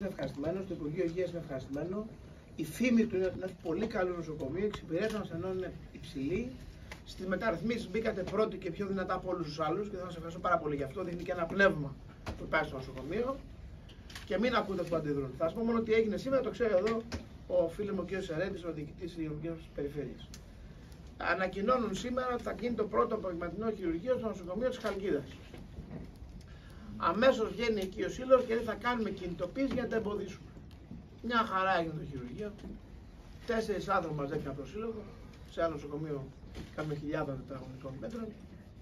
είναι ευχαριστημένος, το Υπουργείο Υγείας είναι ευχαριστημένο. Η φήμη του είναι ότι είναι ένα πολύ καλό νοσοκομείο. Η εξυπηρέτηση των ασθενών είναι υψηλή. Στις μεταρρυθμίσεις μπήκατε πρώτοι και πιο δυνατά από όλους τους άλλους και θα σας ευχαριστώ πάρα πολύ γι' αυτό. Δείχνει και ένα πνεύμα που υπάρχει στο νοσοκομείο. Και μην ακούτε που αντιδρούν. Θα σας πω μόνο τι έγινε σήμερα, το ξέρω εδώ ο φίλος μου ο κ. Σερέτη, ο διοικητής της Υγειονομικής Περιφέρειας. Ανακοινώνουν σήμερα ότι θα γίνει το πρώτο απογευματινό χειρουργείο στο νοσοκομείο της Χαλκίδας. Αμέσως βγαίνει εκεί ο σύλλογος και λέει θα κάνουμε κινητοποίηση για να τα εμποδίσουμε. Μια χαρά έγινε το χειρουργείο. Τέσσερις άνθρωποι μαζεύτηκαν από το σύλλογο. Σε άλλο νοσοκομείο κάνουμε χιλιάδων τετραγωνικών μέτρων.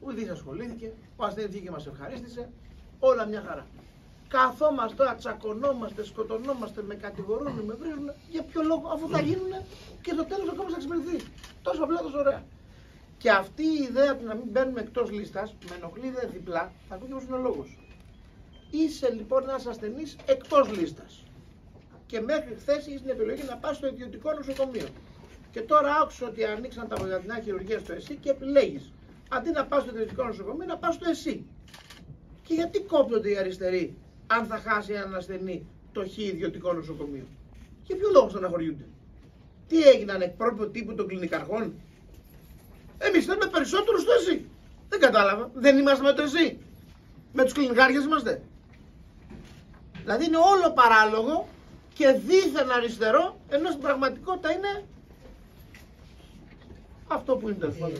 Ουδή ασχολήθηκε. Ο ασθενής βγήκε μας ευχαρίστησε. Όλα μια χαρά. Καθόμαστε τώρα, τσακωνόμαστε, σκοτωνόμαστε, με κατηγορούν, με βρίζουν. Για ποιο λόγο, αφού θα γίνουν και το τέλος ακόμα θα εξυπηρεθεί. Τόσο απλά, τόσο ωραία. Και αυτή η ιδέα του να μην μπαίνουμε εκτός λίστας με ενοχλεί δε διπλά, θα ακούγεται πω είναι ο λόγο. Είσαι λοιπόν ένα ασθενή εκτός λίστας. Και μέχρι χθες είχες την επιλογή να πας στο ιδιωτικό νοσοκομείο. Και τώρα άκουσα ότι ανοίξαν τα απογευματινά χειρουργίας στο ΕΣΥ και επιλέγεις. Αντί να πας στο ιδιωτικό νοσοκομείο, να πας στο ΕΣΥ. Και γιατί κόπτονται οι αριστεροί αν θα χάσει έναν ασθενή το χ ιδιωτικό νοσοκομείο; Για ποιο λόγο στεναχωριούνται; Τι έγιναν εκπρόσωπο τύπου των κλινικαρχών; Εμείς θέλουμε περισσότερο στο ΕΣΥ. Δεν κατάλαβα. Δεν είμαστε με το ΕΣΥ. Με τους κλινικάρχες είμαστε. Δηλαδή είναι όλο παράλογο και δίθεν αριστερό, ενώ στην πραγματικότητα είναι αυτό που είναι τέλο πάντων.